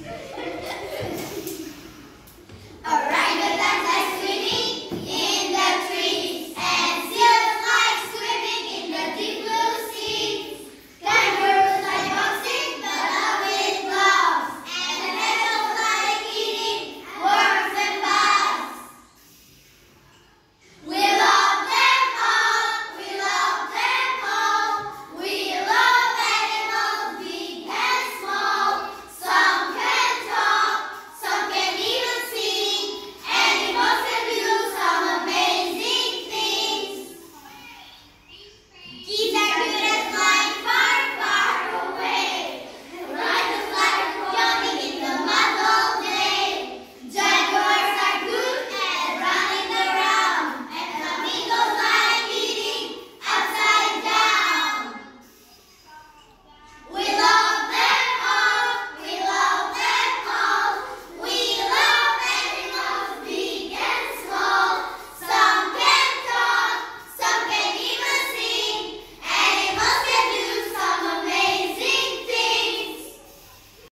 Yeah.